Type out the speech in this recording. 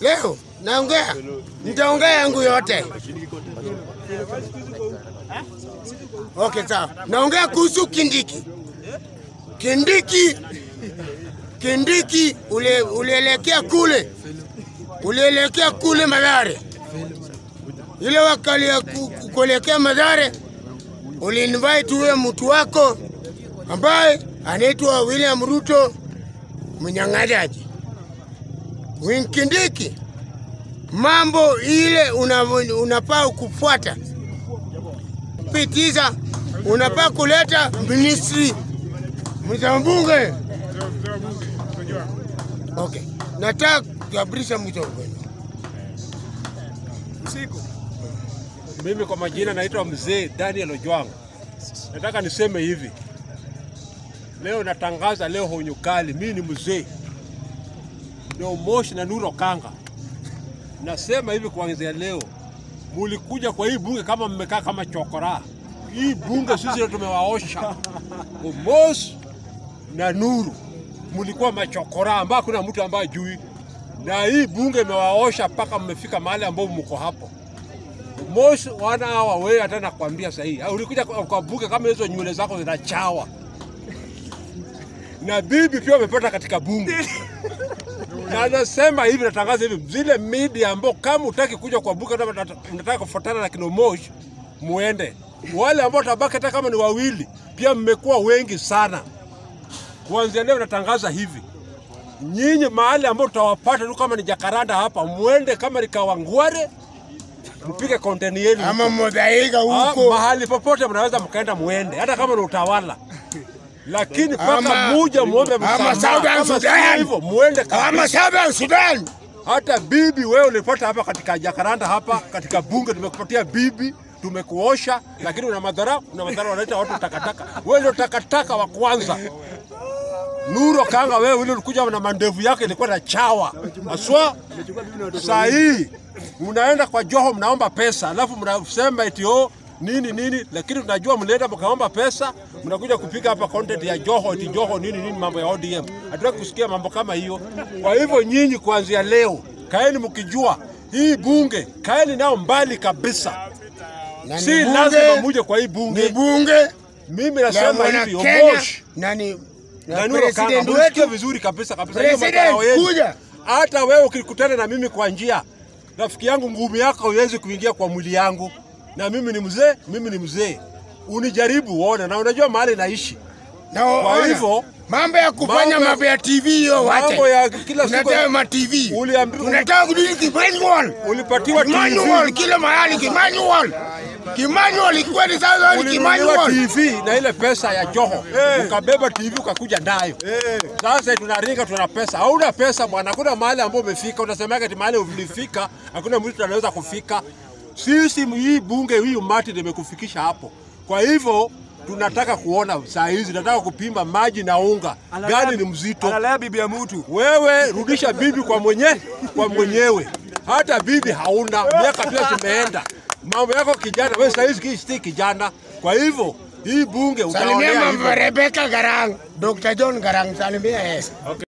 Leo naongea, nitaongea yangu yote. Okay, sawa. Naongea kuhusu Kindiki. Kindiki, Kindiki ule ulielekea kule, ulielekea kule Madhare, ile wakali ya ku- ku- kuelekea Madhare, uliinvite huyo mtu wako ambaye anaitwa William Ruto mnyang'anyaji. Winkindiki, mambo ile unapaa kufuata pitiza, unapaa kuleta ministri mzambunge. Okay, nataka kuabrisha mwito usiku. Mimi kwa majina naitwa mzee Daniel Ojwang. Nataka niseme hivi leo, natangaza leo honyo kali. Mimi ni mzee ndio Moshi na nuru Kanga. Nasema hivi kuanzia leo, mulikuja kwa hii bunge kama mmekaa kama chokora. Hii bunge sisi tumewaosha Moshi na Nuru, mulikuwa machokora ambao kuna mtu ambaye ajui, na hii bunge imewaosha mpaka mmefika mahali ambapo mko hapo. Moshi wana hawa wewe, hata nakwambia sahii, ulikuja kwa bunge kama hizo nywele zako zinachawa, na bibi pia amepata katika bunge. Na nasema hivi, natangaza hivi, zile media ambao kama utaki kuja kwa bunge, kama unataka kufuatana na Kinomosh muende. Wale ambao tabaki hata kama ni wawili, pia mmekuwa wengi sana. Kuanzia leo natangaza hivi, nyinyi mahali ambao tutawapata tu kama ni Jakaranda hapa, muende kama ni Kawangware, mpige konteni yenu. Ama modhaiga Ah, huko mahali popote mnaweza mkaenda muende, hata kama ni utawala, lakini paka muja muombe hivyo muende. Southern Sudan. Hata bibi wewe ulipata hapa katika Jakaranda hapa katika bunge, tumekupatia bibi tumekuosha, lakini una madhara, una madhara, wanaita watu takataka. Wewe ndio takataka wa kwanza. Nuro Kanga, wewe ule ulikuja na mandevu yake ilikuwa na chawa aswa. Saa hii unaenda kwa Joho mnaomba pesa, alafu mnasema eti oh nini nini, lakini tunajua mlienda mkaomba pesa, mnakuja kupiga hapa content ya Joho eti Joho nini nini, mambo ya ODM. Hatutaki kusikia mambo kama hiyo. Kwa hivyo nyinyi, kuanzia leo kaeni mkijua hii bunge, kaeni nao mbali kabisa, si lazima muje kwa hii bunge. ni bunge. Mimi nasema hivi, Omosh na ni president wetu vizuri kabisa kabisa. President, kuja. Hata wewe ukikutana na mimi kwa njia, rafiki yangu, ngumi yako haiwezi kuingia kwa mwili yangu, na mimi ni mzee, mimi ni mzee. Unijaribu uone, na unajua mahali naishi. na Kwa hivyo, mambo ya kufanya mambo- ya TV hiyo wache. Mambo ya kila siku unataka ma TV. Unataka kudili kimanual. ulipatiwa TV. Manual kila mahali kimanual. Kimanual ni sasa ni ulinunuliwa kimanual. TV na ile pesa ya Joho, ukabeba TV ukakuja nayo. Sasa tunaringa, tuna pesa. Hauna pesa bwana, hakuna mahali ambapo umefika. Unasemaga ati mahali ulifika, hakuna mtu anaweza kufika. Sisi hii bunge, hii umati nimekufikisha imekufikisha hapo. Kwa hivyo tunataka kuona saa hizi, nataka kupima maji na unga, gani ni mzito. Analea bibi ya mtu. Wewe rudisha bibi kwa mwenye kwa mwenyewe. Hata bibi hauna, miaka pia zimeenda. Mambo yako kijana, wewe saa hizi si kijana. Kwa hivyo hii bunge Salimia utaonea mama hivyo. Rebecca Garang, Dr. John Garang, salimia yeye.